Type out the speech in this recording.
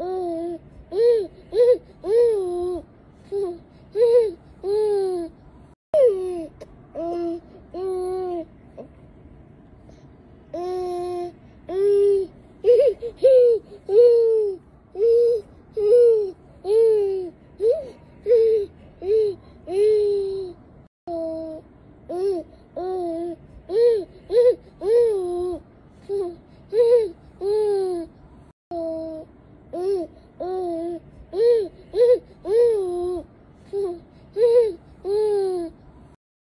Ooh. 嗯